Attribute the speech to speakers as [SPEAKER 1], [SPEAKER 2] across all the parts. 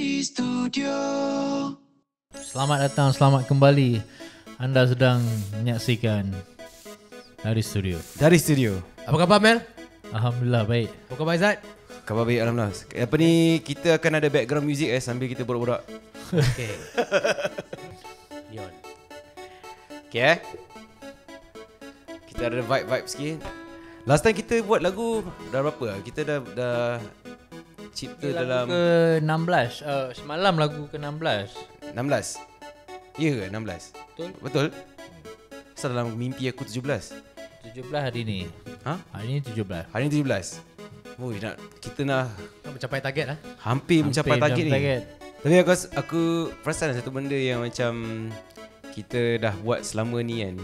[SPEAKER 1] Dari Studio
[SPEAKER 2] Selamat datang, selamat kembali. Anda sedang menyaksikan dari studio.
[SPEAKER 3] Dari studio.
[SPEAKER 4] Apa khabar Mel?
[SPEAKER 2] Alhamdulillah baik.
[SPEAKER 4] Apa khabar Izzat?
[SPEAKER 3] Khabar baik Alhamdulillah. Apa ni kita akan ada background music eh sambil kita borak-borak.
[SPEAKER 4] Okay. Neon.
[SPEAKER 3] Okay eh. Kita ada vibe-vibe sikit. Last time kita buat lagu dah berapa? Kita dah dah cipta
[SPEAKER 2] Lagu
[SPEAKER 3] dalam
[SPEAKER 2] ke 16. Uh, semalam lagu ke 16.
[SPEAKER 3] 16. Ya ke 16?
[SPEAKER 2] Betul.
[SPEAKER 3] Betul. Asal dalam mimpi aku 17.
[SPEAKER 2] 17 hari ni.
[SPEAKER 3] Ha?
[SPEAKER 2] Hari ni 17.
[SPEAKER 3] Hari ni 17. Oi nak kita nak
[SPEAKER 4] Nak mencapai target lah.
[SPEAKER 3] hampir, mencapai
[SPEAKER 2] Hampir
[SPEAKER 3] target ni.
[SPEAKER 2] target.
[SPEAKER 3] Tapi aku aku perasan satu benda yang macam kita dah buat selama ni kan.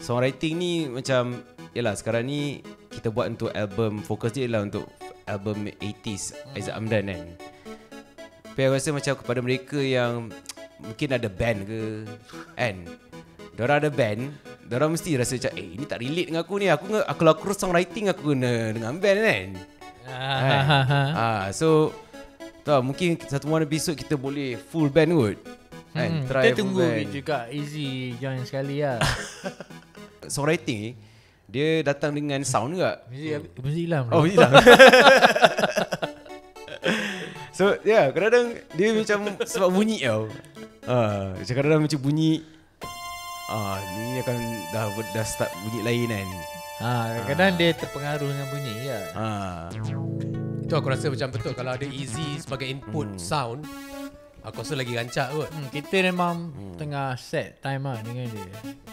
[SPEAKER 3] Songwriting ni macam yalah sekarang ni kita buat untuk album fokus dia ialah untuk album 80s Aizat Amdan kan. Tapi aku rasa macam kepada mereka yang mungkin ada band ke kan. Diorang ada band, diorang mesti rasa macam eh ini tak relate dengan aku ni. Aku nge- kalau aku songwriting aku kena dengan band kan. Kan? ah, so tahu mungkin satu one episode kita boleh full band kot. Kan?
[SPEAKER 2] Hmm,
[SPEAKER 3] Try
[SPEAKER 2] kita tunggu
[SPEAKER 3] band.
[SPEAKER 2] juga Easy join sekali lah.
[SPEAKER 3] Songwriting ni dia datang dengan sound juga.
[SPEAKER 2] Muzik muzik hilang.
[SPEAKER 3] Oh,
[SPEAKER 2] bro.
[SPEAKER 3] hilang. so, ya, yeah, kadang-kadang dia macam sebab bunyi tau. Ah, macam kadang-kadang macam bunyi ah ni akan dah dah start bunyi lain kan.
[SPEAKER 2] Ha, kadang-kadang dia terpengaruh dengan bunyi ya.
[SPEAKER 3] Ah.
[SPEAKER 4] Itu aku rasa macam betul kalau ada easy sebagai input
[SPEAKER 3] Hmm.
[SPEAKER 4] sound. Aku rasa lagi rancak kot.
[SPEAKER 2] Hmm, kita memang tengah set time lah dengan dia.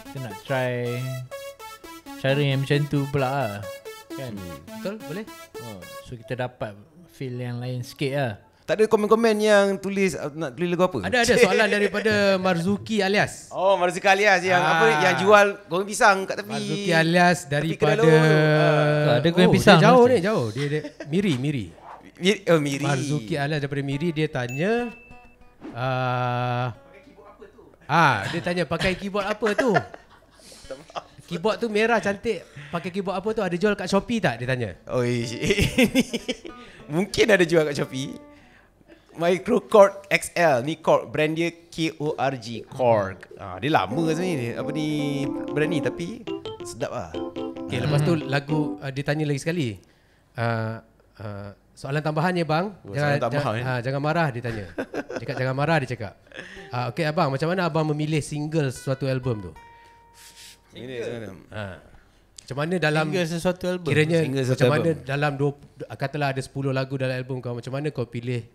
[SPEAKER 2] Kita nak try cara yang macam tu pula lah. Kan?
[SPEAKER 4] Betul? Boleh?
[SPEAKER 2] Oh, so kita dapat feel yang lain sikit lah.
[SPEAKER 3] Tak ada komen-komen yang tulis uh, nak tulis lagu apa?
[SPEAKER 4] Ada ada soalan daripada Marzuki alias.
[SPEAKER 3] Oh, Marzuki alias yang
[SPEAKER 4] Ah.
[SPEAKER 3] apa yang jual goreng pisang kat tepi.
[SPEAKER 4] Marzuki alias daripada
[SPEAKER 3] lu.
[SPEAKER 2] Ada goreng
[SPEAKER 4] oh,
[SPEAKER 2] pisang
[SPEAKER 4] Dia jauh ni, jauh. Dia, dia Miri, Miri.
[SPEAKER 3] Miri, oh, Miri.
[SPEAKER 4] Marzuki alias daripada Miri dia tanya uh, Ah, dia tanya pakai keyboard apa tu? Keyboard tu merah cantik. Pakai keyboard apa tu? Ada jual kat Shopee tak? Dia tanya.
[SPEAKER 3] Oh, mungkin ada jual kat Shopee. Micro Korg XL ni Korg brand dia K O R G Korg. Ah dia lama sebenarnya ni apa ni brand ni tapi sedap ah.
[SPEAKER 4] Okay, lepas tu lagu uh, dia tanya lagi sekali. Uh, uh, soalan tambahannya bang.
[SPEAKER 3] Oh, soalan tambahan,
[SPEAKER 4] jangan,
[SPEAKER 3] eh?
[SPEAKER 4] uh, jangan marah dia tanya. Dia cakap jangan marah dia cakap. Uh, okay abang, macam mana abang memilih single suatu album tu?
[SPEAKER 3] Ini sebenarnya.
[SPEAKER 4] Uh, macam mana dalam
[SPEAKER 2] Single sesuatu album.
[SPEAKER 4] Kiranya
[SPEAKER 3] Single satu
[SPEAKER 4] macam mana
[SPEAKER 3] album.
[SPEAKER 4] dalam dua, katalah ada 10 lagu dalam album kau macam mana kau pilih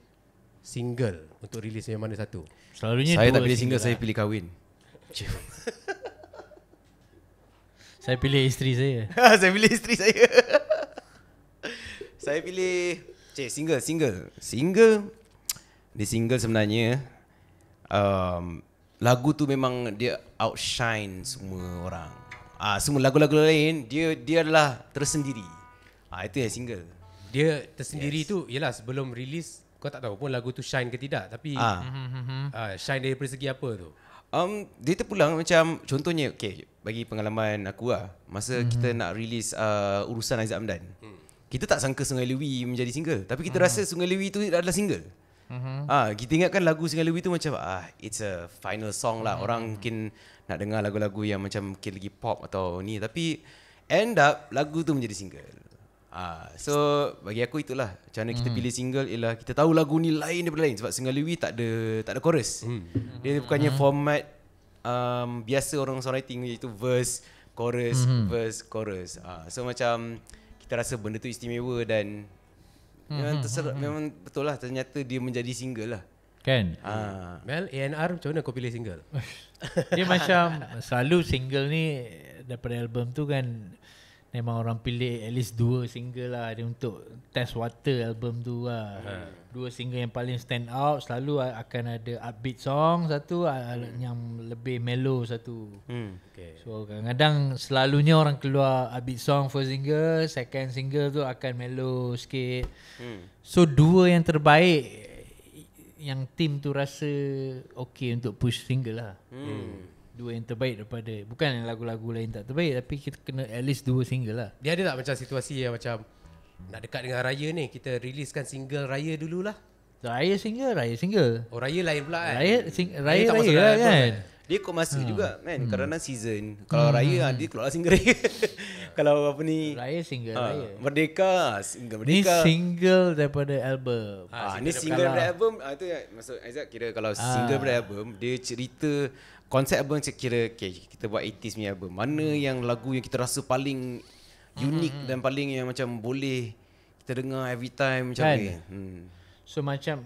[SPEAKER 4] single untuk rilis yang mana satu?
[SPEAKER 2] Selalunya
[SPEAKER 3] Saya tak pilih single, saya
[SPEAKER 2] lah.
[SPEAKER 3] pilih kahwin.
[SPEAKER 2] Saya pilih isteri saya.
[SPEAKER 3] saya pilih isteri saya. saya pilih Cik single single. Single Di single sebenarnya um, lagu tu memang dia outshine semua orang. Ah semua lagu-lagu lain dia dia adalah tersendiri. Ah itu yang single.
[SPEAKER 4] Dia tersendiri yes. tu ialah sebelum rilis kau tak tahu pun lagu tu shine ke tidak tapi
[SPEAKER 3] Ah.
[SPEAKER 4] uh, shine dari segi apa tu?
[SPEAKER 3] Um, dia terpulang macam contohnya okay, bagi pengalaman aku lah masa mm-hmm. kita nak release uh, urusan Aizat Amdan. Mm. Kita tak sangka Sungai Lewi menjadi single tapi kita mm. rasa Sungai Lewi tu adalah single. Mm-hmm. Ah, kita ingatkan lagu Sungai Lewi tu macam ah it's a final song lah. Mm. Orang mungkin nak dengar lagu-lagu yang macam mungkin lagi pop atau ni tapi end up lagu tu menjadi single. Ah, so bagi aku itulah macam mana kita pilih single ialah kita tahu lagu ni lain daripada lain sebab Single Lewi tak ada tak ada chorus. Hmm. Dia bukannya format um, biasa orang songwriting iaitu verse, chorus, hmm. verse, chorus. Ah, so macam kita rasa benda tu istimewa dan memang terser, memang betul lah ternyata dia menjadi single lah.
[SPEAKER 2] Kan?
[SPEAKER 3] Ah.
[SPEAKER 4] Mel A&R macam mana kau pilih single?
[SPEAKER 2] Dia macam selalu single ni daripada album tu kan memang orang pilih at least dua single lah dia untuk test water album tu lah. Dua single yang paling stand out selalu akan ada upbeat song satu a- yang lebih mellow satu.
[SPEAKER 3] Hmm.
[SPEAKER 4] Okay.
[SPEAKER 2] So kadang-kadang selalunya orang keluar upbeat song first single, second single tu akan mellow sikit.
[SPEAKER 3] Hmm.
[SPEAKER 2] So dua yang terbaik yang tim tu rasa okay untuk push single lah.
[SPEAKER 3] Hmm.
[SPEAKER 2] Dua yang terbaik daripada bukan yang lagu-lagu lain tak terbaik tapi kita kena at least dua single lah.
[SPEAKER 4] Dia ada tak macam situasi yang macam nak dekat dengan raya ni kita riliskan single raya dululah.
[SPEAKER 2] Raya single, raya single.
[SPEAKER 4] Oh raya lain pula kan.
[SPEAKER 2] Raya sing, raya
[SPEAKER 4] tak
[SPEAKER 2] raya,
[SPEAKER 4] masuk
[SPEAKER 2] lah
[SPEAKER 4] album,
[SPEAKER 2] kan.
[SPEAKER 3] Dia ikut masa juga kan Kadang-kadang season Kalau raya ah, Dia keluar single raya Kalau apa ni
[SPEAKER 2] Raya single,
[SPEAKER 3] ah,
[SPEAKER 2] raya.
[SPEAKER 3] Merdeka Single
[SPEAKER 2] Ni
[SPEAKER 3] Merdeka
[SPEAKER 2] single daripada album.
[SPEAKER 3] Ah, ni single daripada album ah, Itu yang Maksud Aizat kira Kalau single daripada album Dia cerita Konsep album saya kira okay, Kita buat 80s punya album Mana yang lagu Yang kita rasa paling Unik Dan paling yang macam Boleh Kita dengar every time Macam
[SPEAKER 2] Kan?
[SPEAKER 3] ni hmm.
[SPEAKER 2] So macam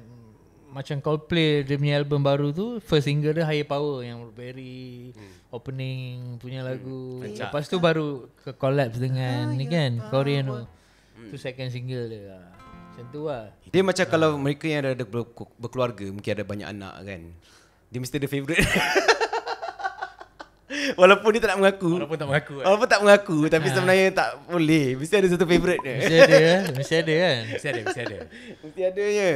[SPEAKER 2] macam Coldplay dia punya album baru tu first single dia Higher Power yang very
[SPEAKER 3] Hmm.
[SPEAKER 2] opening punya lagu. Lepas tu baru ke collapse dengan ni kan Korean tu.
[SPEAKER 3] Hmm.
[SPEAKER 2] Tu second single dia. Ah, Macam tu lah.
[SPEAKER 3] Dia macam kalau mereka yang ada, ada ber- berkeluarga Mungkin ada banyak anak kan Dia mesti ada favourite Walaupun dia tak nak mengaku
[SPEAKER 4] Walaupun tak mengaku. kan.
[SPEAKER 3] Walaupun tak mengaku Tapi sebenarnya tak boleh Mesti ada satu favourite dia
[SPEAKER 2] Mesti ada kan? Mesti ada kan?
[SPEAKER 4] Mesti ada, mesti ada.
[SPEAKER 3] Mesti adanya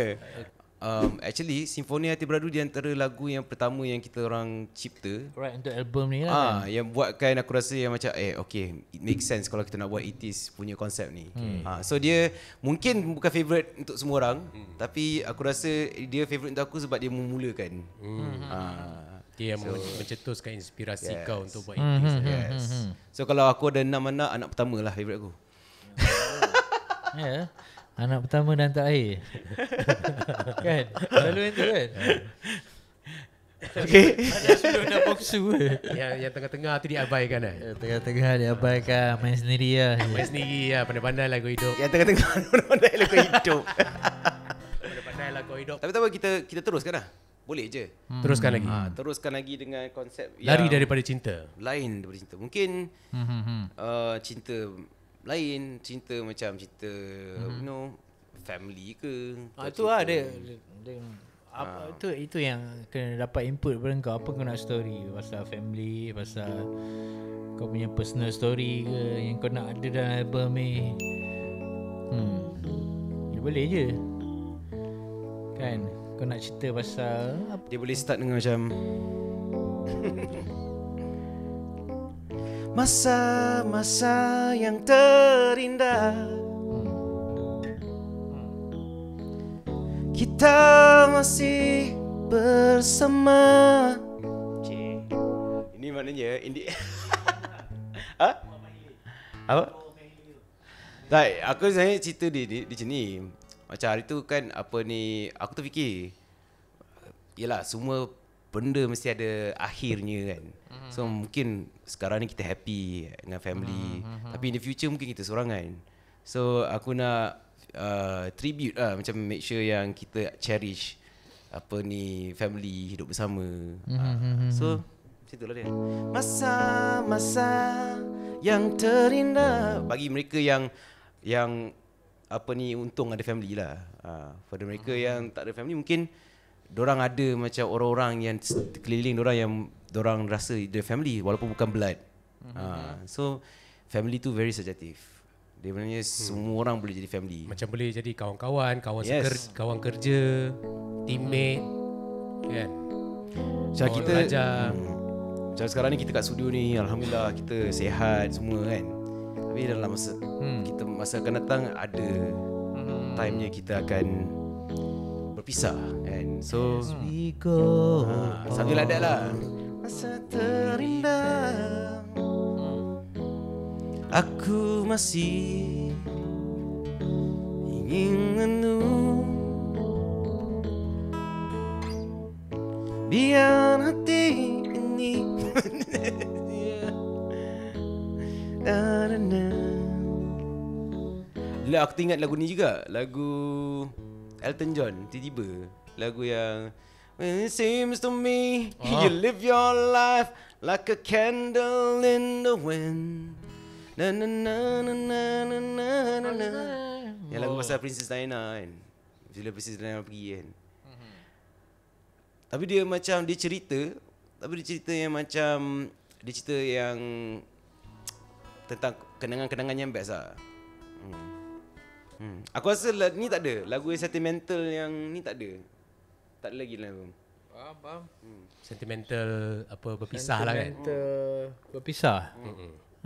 [SPEAKER 3] um, Actually Simfoni Hati Beradu Di antara lagu yang pertama Yang kita orang cipta
[SPEAKER 2] Right untuk album ni lah kan?
[SPEAKER 3] Ah, yang buatkan aku rasa yang macam eh okay, it makes sense kalau kita nak buat 80s punya konsep ni. Hmm. Ah, so dia mungkin bukan favorite untuk semua orang, hmm. tapi aku rasa dia favorite untuk aku sebab dia memulakan. Hmm. Ah,
[SPEAKER 4] Dia yang so, mencetuskan inspirasi
[SPEAKER 3] Yes.
[SPEAKER 4] kau untuk buat
[SPEAKER 2] Hmm,
[SPEAKER 4] indie.
[SPEAKER 2] hmm,
[SPEAKER 3] yes. So kalau aku ada enam anak, anak pertama lah favorite aku.
[SPEAKER 2] Ya. Yeah. Anak pertama dan tak air. kan? Selalu yang tu kan?
[SPEAKER 3] Okay.
[SPEAKER 2] Anak sulung dan boksu?
[SPEAKER 4] Yang, yang tengah-tengah tu diabaikan kan.
[SPEAKER 2] Ya, Tengah-tengah dia abaikan main sendiri lah.
[SPEAKER 4] Main sendiri lah, pandai-pandai lah kau hidup.
[SPEAKER 3] yang tengah-tengah orang lagu hidup.
[SPEAKER 4] Pandai-pandai lah kau hidup.
[SPEAKER 3] tapi tak apa kita kita teruskan lah. Boleh je.
[SPEAKER 4] Hmm. Teruskan lagi.
[SPEAKER 3] Ah, teruskan lagi dengan konsep
[SPEAKER 4] Lari
[SPEAKER 3] yang
[SPEAKER 4] daripada cinta.
[SPEAKER 3] lain daripada cinta. Mungkin
[SPEAKER 2] Hmm, hmm, hmm.
[SPEAKER 3] uh, cinta lain, cinta macam cinta you know family ke.
[SPEAKER 2] Ah, tu lah
[SPEAKER 3] cinta-
[SPEAKER 2] dia, dia, dia apa tu itu yang kena dapat input daripada kau. Apa kau nak story? Pasal family pasal kau punya personal story ke? Yang kau nak ada dalam album ni? Hmm. Dia boleh je. Kan? Kau nak cerita pasal apa
[SPEAKER 3] Dia boleh start dengan macam Masa-masa yang terindah Kita masih bersama Cik. Ini maknanya Indi Ha? Apa? Tak, aku sebenarnya cerita di, di, di sini Macam hari tu kan apa ni Aku tu fikir Yelah semua benda mesti ada akhirnya kan. So mungkin sekarang ni kita happy dengan family. Tapi in the future mungkin kita sorangan So aku nak uh, tribute lah Macam make sure yang kita cherish Apa ni family hidup bersama. Uh, So macam itulah dia. Masa-masa yang terindah Bagi mereka yang Yang apa ni untung ada family lah. Uh, Pada mereka yang tak ada family mungkin Dorang ada macam orang-orang yang keliling dorang yang Dorang rasa dia family walaupun bukan blood. Uh, So family tu very subjective. Dia sebenarnya semua orang boleh jadi family.
[SPEAKER 4] Macam boleh jadi kawan-kawan, kawan
[SPEAKER 3] Yes.
[SPEAKER 4] seker, kawan kerja, teammate, kan?
[SPEAKER 3] Macam
[SPEAKER 4] Kawan
[SPEAKER 3] kita
[SPEAKER 4] belajar.
[SPEAKER 3] hmm, Macam sekarang ni kita kat studio ni Alhamdulillah kita sehat semua kan? Tapi dalam masa
[SPEAKER 2] Hmm.
[SPEAKER 3] Kita masa akan datang ada Timenya kita akan Berpisah kan So
[SPEAKER 2] we go
[SPEAKER 3] ha, Something like that lah. Masa terindah Aku masih Ingin menung Biar hati ini. Lah aku teringat lagu ni juga. Lagu Elton John tiba-tiba lagu yang When it seems to me oh. you live your life like a candle in the wind. Na na na na na na na na. na. Yang lagu pasal Princess Diana kan. Bila Princess Diana pergi kan. Mhm. Tapi dia macam dia cerita tapi dia cerita yang macam dia cerita yang tentang kenangan-kenangan yang best lah. Hmm. Hmm. Aku rasa la- ni tak ada. Lagu yang sentimental yang ni tak ada. Tak ada lagi dalam album.
[SPEAKER 2] Faham faham.
[SPEAKER 4] Sentimental apa berpisah lah kan.
[SPEAKER 2] berpisah?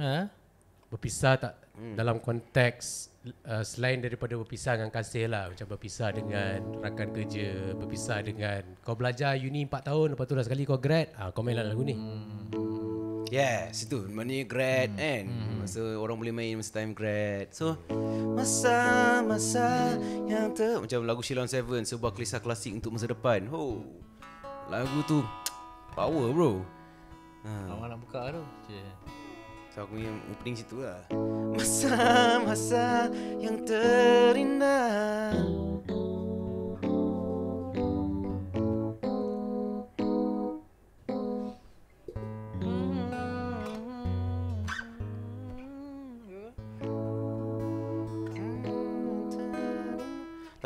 [SPEAKER 2] Ha?
[SPEAKER 4] Berpisah tak hmm. dalam konteks uh, selain daripada berpisah dengan kasih lah macam berpisah dengan rakan kerja berpisah dengan kau belajar uni 4 tahun lepas tu dah sekali kau grad ah kau main lagu ni
[SPEAKER 3] Yes, itu maknanya grad hmm. kan. Hmm. Masa orang boleh main masa time grad. So masa-masa yang ter macam lagu Shilon Seven sebuah kisah klasik untuk masa depan. Ho. Lagu tu power bro.
[SPEAKER 2] Ha. Awak nak buka tu.
[SPEAKER 3] So aku yang opening situ lah. Masa-masa yang terindah.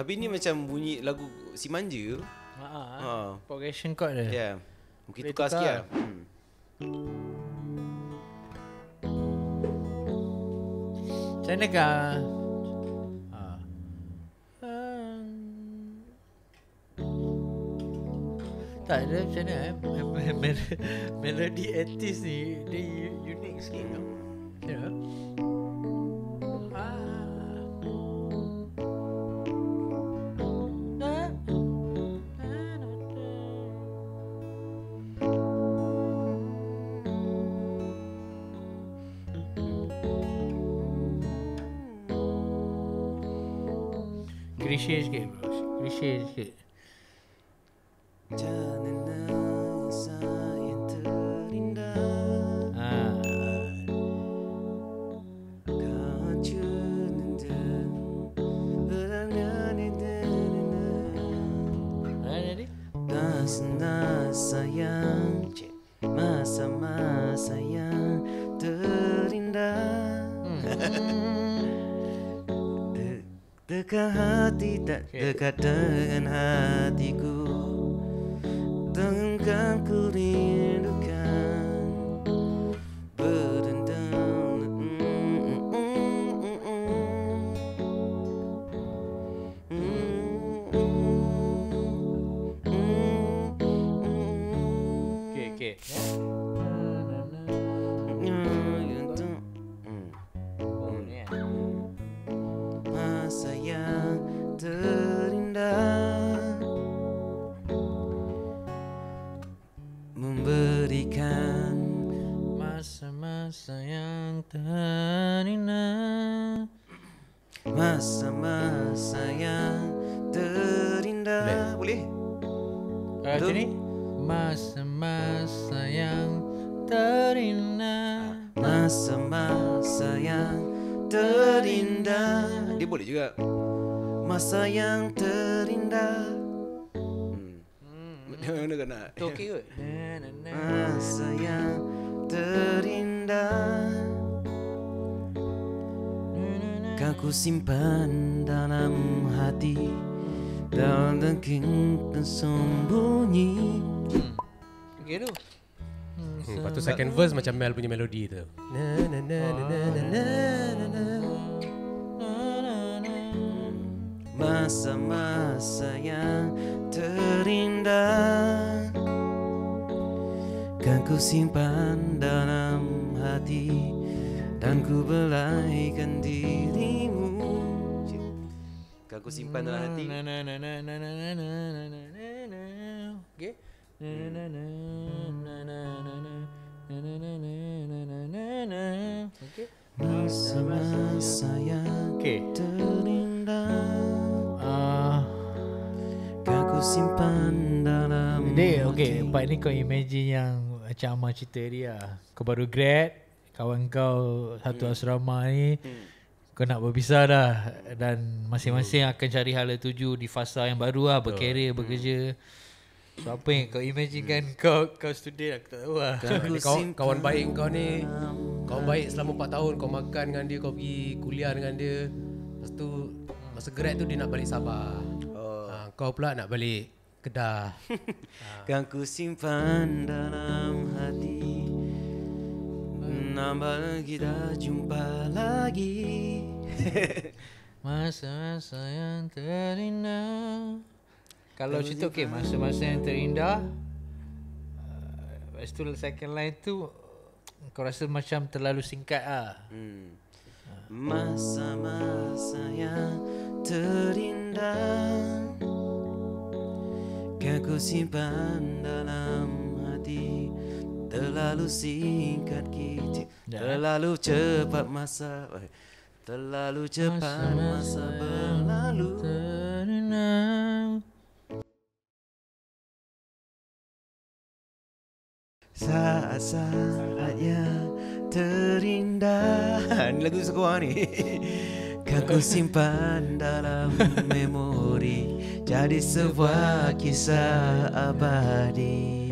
[SPEAKER 3] Tapi ni macam bunyi lagu si manja.
[SPEAKER 2] Ha.
[SPEAKER 3] Ha.
[SPEAKER 2] ha. Progression chord dia.
[SPEAKER 3] Ya. Yeah. Mungkin
[SPEAKER 2] Boleh
[SPEAKER 3] tukar
[SPEAKER 2] tukar.
[SPEAKER 3] sikit lah. Hmm.
[SPEAKER 2] Macam mana kah? Ha. Tak ada macam mana eh Mel- mel- Melody 80s ni Dia unik sikit tau Ya Ah.
[SPEAKER 3] Dekat hati tak dekat dengan hatiku. Dengan ku rindukan terindah. Dia boleh juga. Masa yang terindah. Hmm. Mana kau nak?
[SPEAKER 2] Tu okey kot.
[SPEAKER 3] Masa yang terindah. Kan ku simpan dalam hati. Dalam daging tersembunyi
[SPEAKER 2] Okey tu
[SPEAKER 4] hmm, lepas tu second verse macam Mel punya melodi tu na na na na na na na na
[SPEAKER 3] Masa-masa yang terindah Kan ku simpan dalam hati Dan ku belaikan dirimu Kan ku simpan dalam hati
[SPEAKER 2] Na, na, na, na, na, na, na, na, na, na, na, na. Okey Na, na, na, na, na,
[SPEAKER 3] Masa-masa yang terindah
[SPEAKER 2] ah.
[SPEAKER 3] Kau simpan dalam
[SPEAKER 2] Dia, okay, part ni kau imagine yang Macam Amar cerita dia lah. Kau baru grad Kawan kau satu hmm. asrama ni hmm. Kau nak berpisah dah Dan masing-masing hmm. akan cari hala tuju Di fasa yang baru lah Berkarya, hmm. bekerja hmm. So apa yang kau imagine kan Kau kau student aku tak tahu lah.
[SPEAKER 4] Ni kawan, baik kau ni. Kawan baik selama 4 tahun Kau makan dengan dia Kau pergi kuliah dengan dia. Lepas tu Masa grad tu dia nak balik Sabah.
[SPEAKER 3] Oh.
[SPEAKER 4] ha, Kau pula nak balik Kedah.
[SPEAKER 3] Kan ku simpan dalam hati. Nambah kita jumpa lagi.
[SPEAKER 2] Masa-masa yang terindah Kalau cerita okey Masa-masa yang terindah uh, Lepas tu second line tu kau rasa macam terlalu singkat ah.
[SPEAKER 3] Hmm. Masa-masa yang terindah Kan ku simpan dalam hati Terlalu singkat kita
[SPEAKER 2] eh?
[SPEAKER 3] Terlalu cepat masa Terlalu cepat masa berlalu
[SPEAKER 2] Terlalu.
[SPEAKER 3] Saat-saat yang terindah Ni lagu sekolah ni Kan ku simpan dalam memori Jadi sebuah kisah abadi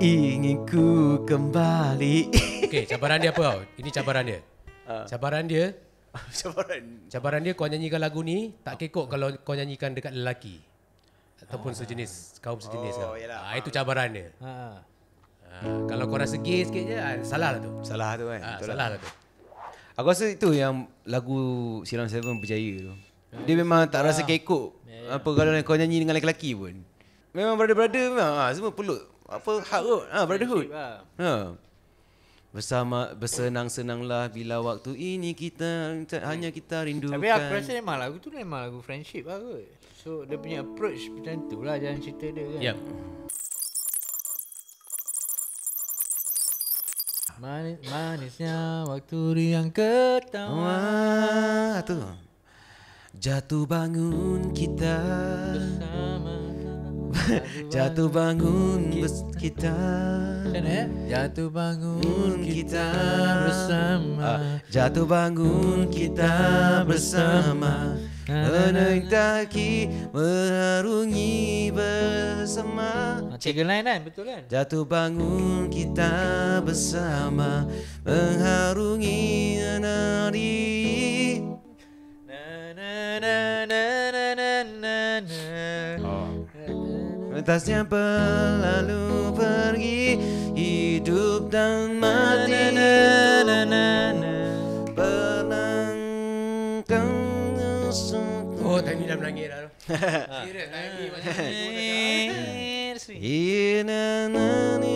[SPEAKER 3] Ingin ku kembali
[SPEAKER 4] Okey, cabaran dia apa tau? Ini cabaran dia.
[SPEAKER 3] Ah.
[SPEAKER 4] Cabaran dia,
[SPEAKER 3] Cabaran
[SPEAKER 4] cabaran dia kau nyanyikan lagu ni tak kekok kalau kau nyanyikan dekat lelaki ataupun sejenis kaum sejenis
[SPEAKER 3] Oh,
[SPEAKER 4] kau.
[SPEAKER 3] yalah.
[SPEAKER 4] Ah, itu cabaran dia.
[SPEAKER 2] Ha.
[SPEAKER 4] Ah, kalau kau rasa gay sikit je, ah, salah lah tu.
[SPEAKER 3] Salah tu kan Betul
[SPEAKER 4] salah lah tu.
[SPEAKER 3] Aku rasa itu yang lagu Silam Seven berjaya tu. Dia memang tak rasa kekok. Apa kalau kau nyanyi dengan lelaki pun. Memang brother-brother memang ha, semua peluk. Apa hak kot. Ha, brotherhood. Ha. Bersama bersenang-senanglah bila waktu ini kita hanya kita rindukan.
[SPEAKER 2] Tapi aku rasa memang lagu tu memang lagu friendship lah kot. So dia punya approach macam tu lah jalan cerita dia kan.
[SPEAKER 4] Yep.
[SPEAKER 2] Manis, manisnya waktu riang ketawa
[SPEAKER 3] Wah, tu. Jatuh bangun kita.
[SPEAKER 2] bersama.
[SPEAKER 3] Jatuh bangun bes- kita.
[SPEAKER 2] Jatuh bangun kita
[SPEAKER 3] Ah,
[SPEAKER 2] bersama.
[SPEAKER 3] jatuh bangun kita bersama Menentaki Merarungi bersama.
[SPEAKER 2] Ah, Cikgu lain kan? Betul kan?
[SPEAKER 3] Jatuh bangun kita bersama. Mengharungi nari.
[SPEAKER 2] Na na na na na na na na.
[SPEAKER 4] Ah. Mentasnya berlalu dah menangis dah. Serius lah ni.
[SPEAKER 3] Ye na na ni.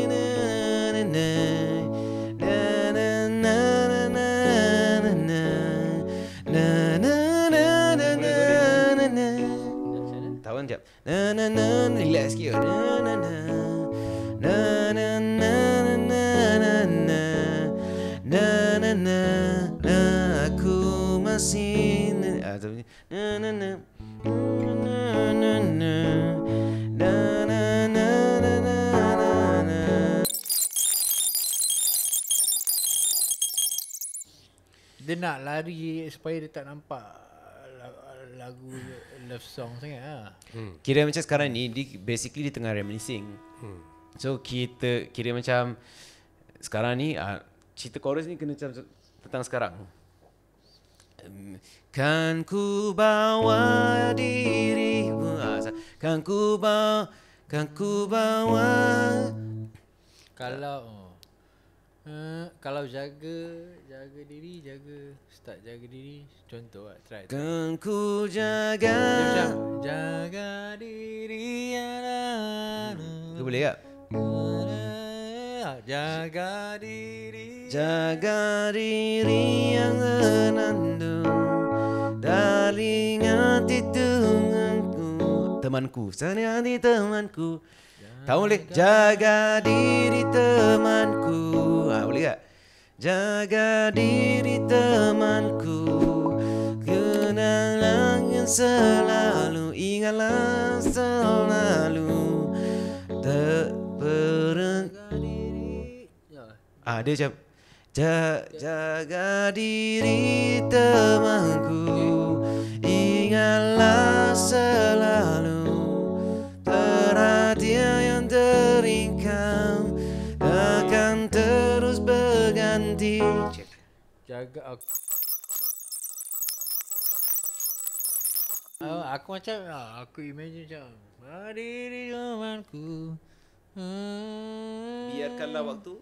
[SPEAKER 2] Dia nak lari supaya dia tak nampak la- lagu love song sangat lah.
[SPEAKER 3] Kira macam sekarang ni dia basically dia tengah reminiscing. Hmm. So kita kira macam sekarang ni uh, cerita chorus ni kena macam tentang sekarang. Um, kan ku bawa dirimu ah, Kan ku bawa Kan ku bawa
[SPEAKER 2] Kalau uh, kalau jaga jaga diri jaga start jaga diri. Contoh lah try. try.
[SPEAKER 3] Kan ku
[SPEAKER 2] Dia
[SPEAKER 3] jaga.
[SPEAKER 2] Macam jaga diri
[SPEAKER 3] Kau boleh tak?
[SPEAKER 2] Jaga diri.
[SPEAKER 3] Jaga diri yang senandung Dari hati temanku Temanku Sana hati temanku Tahu boleh? Jaga diri temanku. Ha, Boleh tak? Jaga diri temanku. Kenangan selalu Ingatlah selalu Tak berhenti. Ah dia macam ja, jaga diri temanku. Ingatlah selalu
[SPEAKER 2] Jaga aku Oh, aku macam ah, aku imagine macam ah, diri temanku. Hmm.
[SPEAKER 3] Biarkanlah waktu,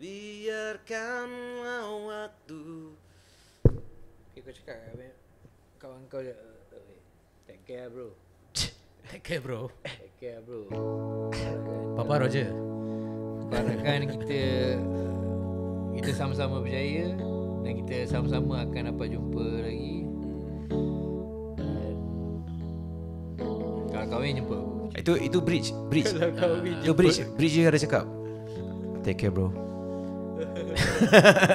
[SPEAKER 3] biarkanlah waktu.
[SPEAKER 2] Okay, kau cakap apa? Kawan kau je. Uh, take care bro.
[SPEAKER 4] Take care bro.
[SPEAKER 2] Take care bro.
[SPEAKER 4] Papa Roger.
[SPEAKER 2] Harapkan kita kita sama-sama percaya dan kita sama-sama akan dapat jumpa lagi. Dan kalau kahwin jumpa aku.
[SPEAKER 3] Itu itu bridge, bridge.
[SPEAKER 2] Kalau kahwin
[SPEAKER 3] Itu bridge, bridge dia ada cakap. Take care bro.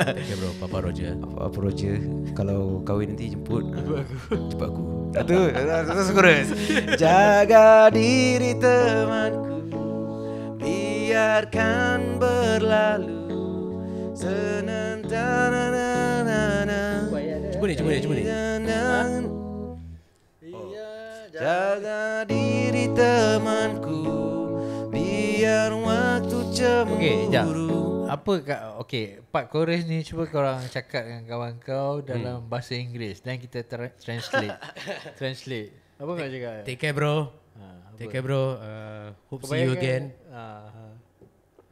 [SPEAKER 4] Okay bro, Papa Roger.
[SPEAKER 3] Apa apa Roger Kalau kahwin nanti jemput Jemput aku Satu Satu chorus Jaga diri temanku Biarkan berlalu
[SPEAKER 4] Cuba ni, cuba ni, cuba ni.
[SPEAKER 3] Jaga diri temanku Biar waktu cemburu
[SPEAKER 2] Okey, jap. Apa kat okey, part chorus ni cuba korang cakap dengan kawan kau dalam
[SPEAKER 4] Hmm.
[SPEAKER 2] bahasa Inggeris dan kita tra- translate. translate. Apa kau cakap?
[SPEAKER 4] Take care bro.
[SPEAKER 2] Ha,
[SPEAKER 4] Take care bro. Uh, hope
[SPEAKER 2] Kau
[SPEAKER 4] see you again.
[SPEAKER 2] Ha, ha.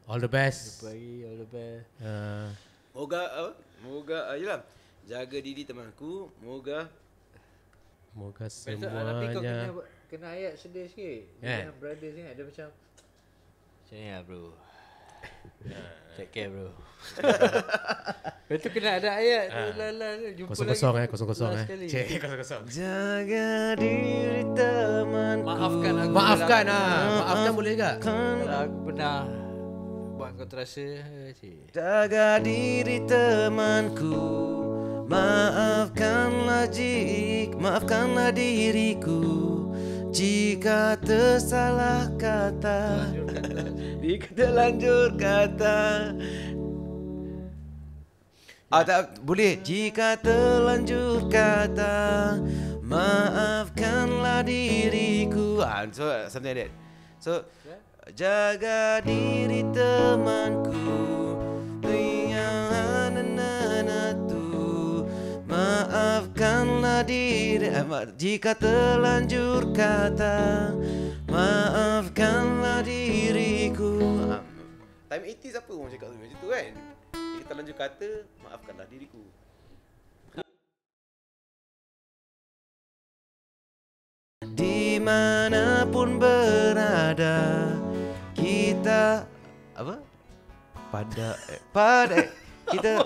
[SPEAKER 4] All the best.
[SPEAKER 2] Bagi all the best.
[SPEAKER 4] Uh,
[SPEAKER 3] Moga apa? Moga ayolah. Jaga diri temanku. Moga
[SPEAKER 4] Moga
[SPEAKER 2] Betul, tapi kau kena
[SPEAKER 4] semuanya
[SPEAKER 2] kena ayat sedih sikit. Dia dengan brothers ni ada macam macam ni lah bro. Take care bro. Lepas tu kena ada ayat tu lah lah jumpa
[SPEAKER 4] Kosong-kosong
[SPEAKER 2] lagi.
[SPEAKER 4] eh, kosong-kosong
[SPEAKER 2] Last
[SPEAKER 4] eh. Cik, kosong-kosong.
[SPEAKER 3] jaga diri temanku.
[SPEAKER 2] Maafkan aku.
[SPEAKER 4] Maafkan
[SPEAKER 2] dalam-
[SPEAKER 4] ah. Maafkan boleh juga.
[SPEAKER 2] Kalau aku pernah buat kau terasa cik.
[SPEAKER 3] Jaga diri temanku. Maafkanlah jik, maafkanlah diriku jika tersalah kata. Jika terlanjur kata. Ah tak boleh jika terlanjur kata maafkanlah diriku. Ah so something like that. So jaga diri temanku. tu Maafkanlah diri eh, Jika terlanjur kata Maafkanlah diriku. Ah, Time 80s apa orang cakap tu? Macam tu kan? Jika terlanjur kata Maafkanlah diriku. Dimanapun berada Pada eh, Pada Kita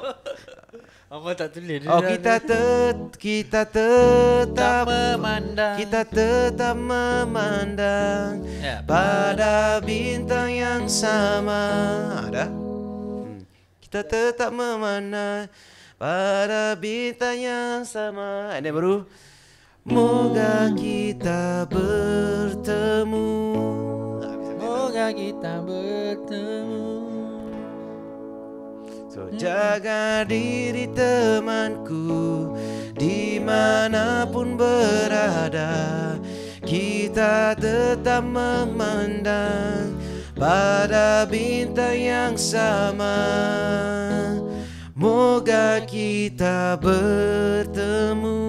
[SPEAKER 2] Apa tak tulis
[SPEAKER 3] Oh kita tet kita tetap
[SPEAKER 2] memandang.
[SPEAKER 3] kita tetap memandang
[SPEAKER 2] Ya.
[SPEAKER 3] pada bintang yang sama. Ada? Hmm. Kita tetap memandang pada bintang yang sama. Then baru Moga kita bertemu.
[SPEAKER 2] Moga kita bertemu.
[SPEAKER 3] So jaga diri temanku Dimanapun berada. Kita tetap memandang Pada bintang yang sama. Moga kita bertemu.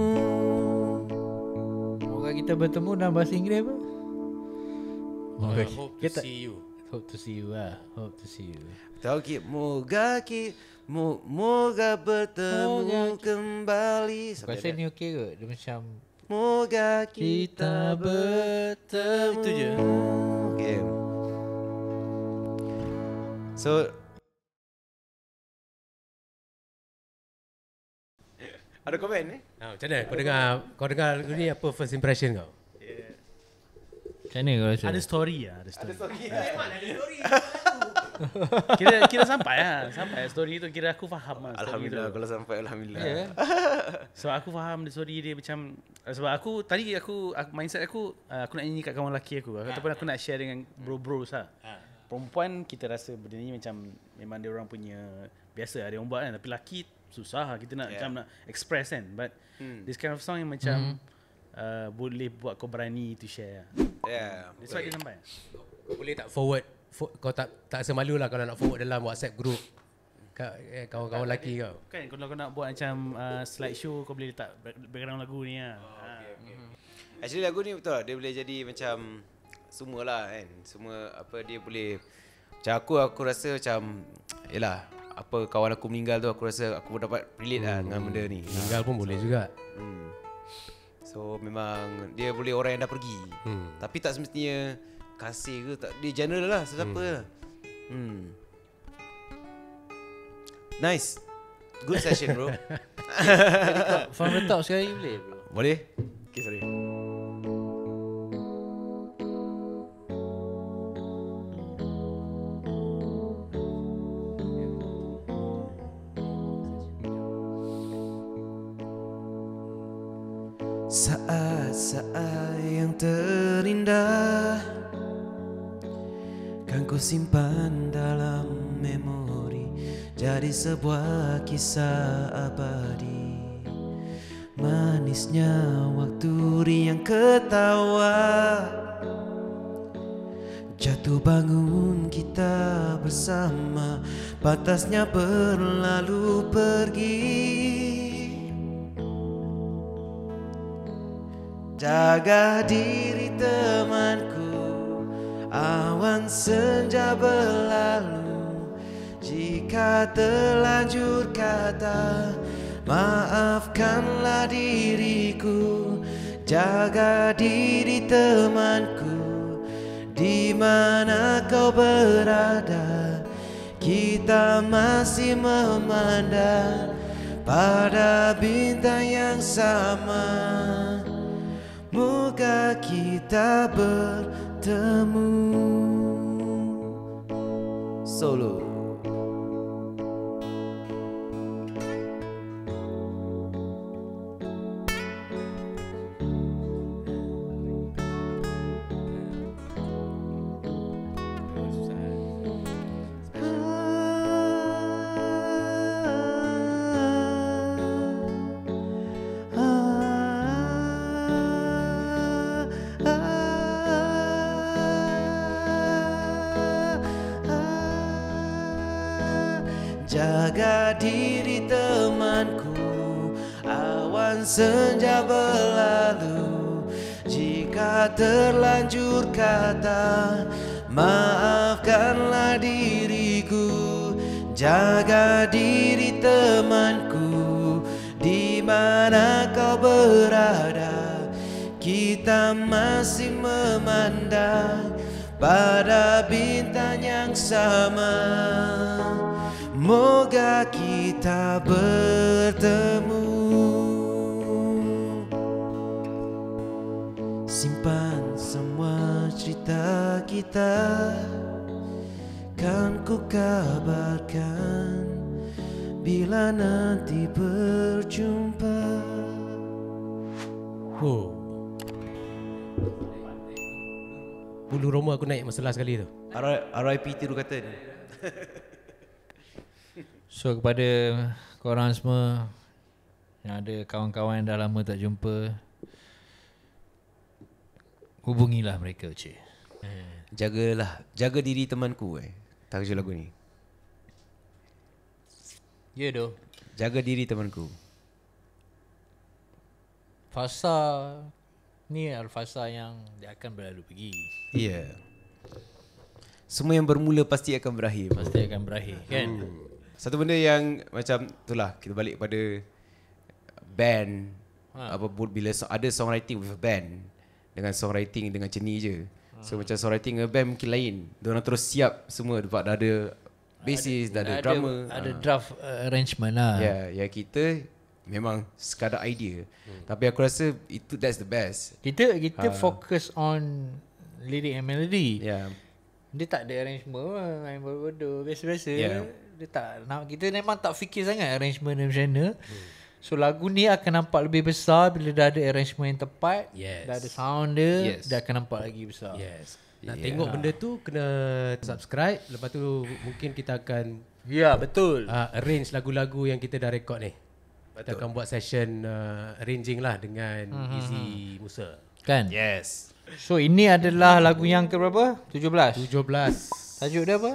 [SPEAKER 2] Moga kita bertemu dalam bahasa Inggeris apa? Moga
[SPEAKER 4] Uh, hope to
[SPEAKER 2] kita
[SPEAKER 4] see you.
[SPEAKER 2] Hope to see you lah. Hope to see you.
[SPEAKER 3] Tahu ki moga ki mo, moga bertemu kembali.
[SPEAKER 2] Kau
[SPEAKER 3] Sampai
[SPEAKER 2] rasa ni okey ke? Dia macam
[SPEAKER 3] Moga kita bertemu.
[SPEAKER 2] Itu je.
[SPEAKER 3] Okay. So Ada komen eh?
[SPEAKER 4] Ha, macam mana? Kau dengar kau dengar ni apa first impression kau?
[SPEAKER 2] Macam mana kau rasa?
[SPEAKER 1] Ada story lah Ada story. Kira kira sampai lah Sampai story tu Kira aku faham lah story
[SPEAKER 3] Alhamdulillah kalau sampai alhamdulillah.
[SPEAKER 2] Ya.
[SPEAKER 1] Sebab aku faham the story dia macam Sebab aku Tadi aku, aku Mindset aku uh, Aku nak nyanyi kat kawan lelaki aku. Ataupun aku nak share dengan bro-bro lah. Perempuan kita rasa benda ni macam Memang dia orang punya Biasa lah dia orang buat kan. Tapi lelaki susah lah Kita nak
[SPEAKER 3] Yeah.
[SPEAKER 1] macam nak express kan. But This kind of song yang macam uh, Boleh buat kau berani to share lah.
[SPEAKER 3] Yeah.
[SPEAKER 1] That's why dia sampai
[SPEAKER 4] Kau boleh tak forward fo- kau tak tak rasa malu lah kalau nak forward dalam WhatsApp group eh, kawan-kawan lelaki kau.
[SPEAKER 1] Kan kalau kau nak buat macam uh, slideshow Kau boleh letak back- background lagu ni lah oh, okay, okay.
[SPEAKER 3] Actually lagu ni betul lah. Dia boleh jadi macam semua lah kan. Semua apa dia boleh macam aku aku rasa macam yalah apa kawan aku meninggal tu aku rasa aku dapat relate lah dengan benda ni.
[SPEAKER 4] Tinggal pun boleh juga.
[SPEAKER 3] Hmm. So memang dia boleh orang yang dah pergi.
[SPEAKER 4] Hmm.
[SPEAKER 3] Tapi tak semestinya kasih ke tak dia general lah sesiapa hmm. lah. Hmm. Nice. Good session bro.
[SPEAKER 2] From the top sekali boleh bro.
[SPEAKER 3] Boleh?
[SPEAKER 1] Okay, sorry.
[SPEAKER 3] Sebuah kisah abadi. Manisnya waktu riang ketawa. Jatuh bangun kita bersama Batasnya berlalu pergi. Jaga diri temanku Awan senja berlalu Jika terlanjur kata Maafkanlah diriku Jaga diri temanku. Di mana kau berada Kita masih memandang Pada bintang yang sama. Moga kita bertemu. Solo Jaga diri temanku Awan senja berlalu. Jika terlanjur kata Maafkanlah diriku Jaga diri temanku. Di mana kau berada Kita masih memandang Pada bintang yang sama Moga kita bertemu Simpan semua cerita kita Kan ku kabarkan Bila nanti berjumpa
[SPEAKER 4] Oh. Bulu roma aku naik masalah sekali tu.
[SPEAKER 3] RIP tiru kata ni
[SPEAKER 2] So kepada korang semua yang ada kawan-kawan yang dah lama tak jumpa hubungilah mereka cik.
[SPEAKER 3] Jagalah Jaga diri temanku eh Tajuk lagu ni
[SPEAKER 2] Ya yeah, doh.
[SPEAKER 3] Jaga diri temanku
[SPEAKER 2] Fasa ni adalah fasa yang dia akan berlalu pergi.
[SPEAKER 3] Ya yeah. Semua yang bermula pasti akan berakhir
[SPEAKER 2] Pasti akan berakhir kan?
[SPEAKER 3] Satu benda yang macam itulah kita balik pada band ha. apa bila so, ada songwriting with a band dengan songwriting dengan ceni je. So macam songwriting dengan band mungkin lain. Diorang terus siap semua sebab dah ada bassist, dah ada, drummer.
[SPEAKER 2] Ada draft uh, arrangement lah.
[SPEAKER 3] Ya, yeah, ya kita memang sekadar idea. Hmm. Tapi aku rasa itu that's the best.
[SPEAKER 2] Kita kita fokus on lirik and melody.
[SPEAKER 3] Ya. Yeah.
[SPEAKER 2] Dia tak ada arrangement pun, main bodoh biasa-biasa.
[SPEAKER 3] Yeah.
[SPEAKER 2] Dia tak nak kita memang tak fikir sangat arrangement dia macam mana. Hmm. So lagu ni akan nampak lebih besar bila dah ada arrangement yang tepat,
[SPEAKER 4] Yes.
[SPEAKER 2] dah ada sound dia,
[SPEAKER 3] Yes.
[SPEAKER 2] dia akan nampak lagi besar.
[SPEAKER 4] Yes. Nak
[SPEAKER 3] Yeah.
[SPEAKER 4] tengok benda tu kena subscribe lepas tu mungkin kita akan
[SPEAKER 2] Ya, betul.
[SPEAKER 4] uh, arrange lagu-lagu yang kita dah record ni. Kita akan buat session uh, arranging lah dengan
[SPEAKER 2] Hmm,
[SPEAKER 4] Easy Musa.
[SPEAKER 2] Kan?
[SPEAKER 3] Yes.
[SPEAKER 2] So ini adalah lagu yang ke berapa? 17.
[SPEAKER 4] 17.
[SPEAKER 2] Tajuk dia apa?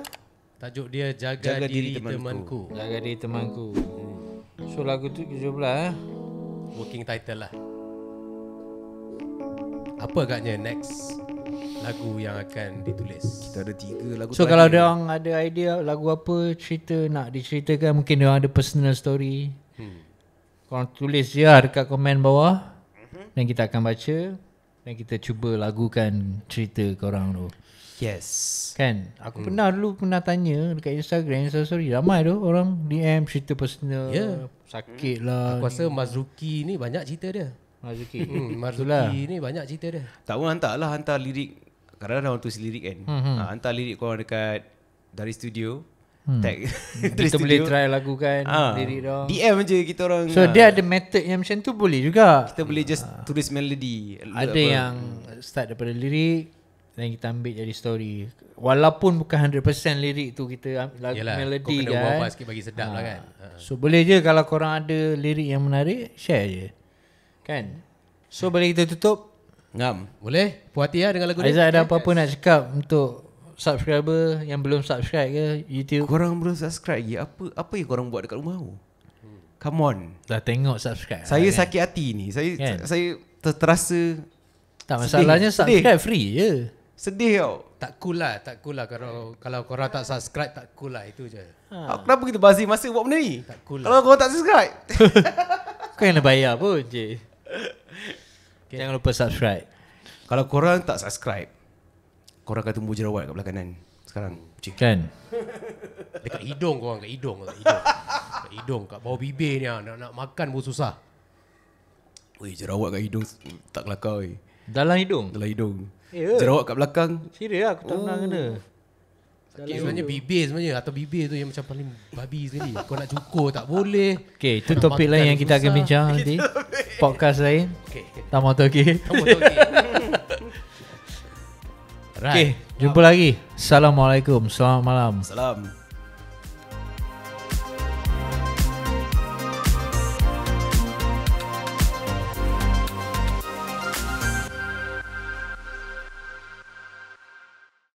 [SPEAKER 4] Tajuk dia Jaga,
[SPEAKER 3] Jaga
[SPEAKER 4] Diri,
[SPEAKER 3] Diri Temanku.
[SPEAKER 4] Temanku.
[SPEAKER 2] Jaga diri temanku. So lagu tu 17 eh.
[SPEAKER 4] Working title lah. Apa agaknya next lagu yang akan ditulis?
[SPEAKER 3] Kita ada tiga lagu
[SPEAKER 2] So kalau dia orang ada idea lagu apa cerita nak diceritakan mungkin dia orang ada personal story. Hmm. Korang tulis je lah dekat komen bawah dan kita akan baca dan kita cuba lagukan cerita korang tu.
[SPEAKER 3] Yes.
[SPEAKER 2] Kan Aku hmm. pernah dulu Pernah tanya Dekat Instagram Insta story Ramai tu orang DM cerita personal
[SPEAKER 4] Ya.
[SPEAKER 2] Sakit lah
[SPEAKER 4] Aku rasa Marzuki ni banyak cerita dia.
[SPEAKER 2] Marzuki
[SPEAKER 4] Hmm,
[SPEAKER 2] Itulah.
[SPEAKER 4] Marzuki ni banyak cerita dia.
[SPEAKER 3] Tak pun hantar lah hantar lirik. Kadang-kadang orang tulis lirik kan.
[SPEAKER 2] Hmm,
[SPEAKER 3] Ha, hantar lirik korang dekat dari studio.
[SPEAKER 2] Hmm.
[SPEAKER 3] Tag
[SPEAKER 2] Kita boleh try lagu kan
[SPEAKER 3] Ha.
[SPEAKER 2] Lirik dia
[SPEAKER 3] DM je kita orang.
[SPEAKER 2] So
[SPEAKER 3] ha.
[SPEAKER 2] dia ada method yang macam tu boleh juga
[SPEAKER 3] kita boleh just tulis melody.
[SPEAKER 2] Ada
[SPEAKER 3] Apa.
[SPEAKER 2] yang start daripada lirik Dan kita ambil jadi story Walaupun bukan 100% lirik tu kita lagu
[SPEAKER 4] Yalah,
[SPEAKER 2] melody
[SPEAKER 4] kau kena
[SPEAKER 2] kan
[SPEAKER 4] ubah sikit bagi sedap lah kan. Ha.
[SPEAKER 2] So boleh je kalau korang ada lirik yang menarik Share je Kan So boleh kita tutup
[SPEAKER 3] ngam.
[SPEAKER 4] Boleh? Puas hati lah dengan lagu ni.
[SPEAKER 2] Aizat ada apa-apa nak cakap Untuk subscriber Yang belum subscribe ke YouTube
[SPEAKER 3] Korang belum subscribe lagi. Apa apa yang korang buat dekat rumah tu? Come on.
[SPEAKER 2] Dah tengok subscribe
[SPEAKER 3] Saya sakit hati ni. Saya
[SPEAKER 2] Kan?
[SPEAKER 3] saya ter- terasa
[SPEAKER 2] Tak masalahnya
[SPEAKER 3] sedih.
[SPEAKER 2] subscribe free je
[SPEAKER 3] sedih tau.
[SPEAKER 4] Tak cool lah, tak cool lah kalau kalau korang tak subscribe tak cool lah itu je.
[SPEAKER 3] Ha. Kenapa kita bazir masa buat benda ni?
[SPEAKER 4] Tak cool
[SPEAKER 3] Kalau korang tak subscribe.
[SPEAKER 2] Kau yang nak bayar pun je Jangan lupa subscribe
[SPEAKER 3] Kalau korang tak subscribe, korang akan tumbuh jerawat kat belah kanan. Sekarang. Cik.
[SPEAKER 2] Kan
[SPEAKER 4] Dekat hidung korang, kat hidung, kat hidung. kat hidung, kat bawah bibir ni ah, nak, nak makan pun susah.
[SPEAKER 3] Weh, jerawat kat hidung tak kelakar weh.
[SPEAKER 2] Dalam hidung
[SPEAKER 3] Dalam hidung.
[SPEAKER 2] Ya.
[SPEAKER 3] Jerawat kat belakang.
[SPEAKER 2] Serius lah aku tak pernah kena
[SPEAKER 4] Okay, sebenarnya bibir sebenarnya atau bibir tu yang macam paling babi sekali. Kau nak cukur tak boleh.
[SPEAKER 2] Okay itu topik lain yang kita akan bincang nanti Podcast lain
[SPEAKER 4] Okay.
[SPEAKER 2] Tahu okay
[SPEAKER 4] Okay.
[SPEAKER 2] Okay jumpa lagi Assalamualaikum Selamat malam
[SPEAKER 3] Salam.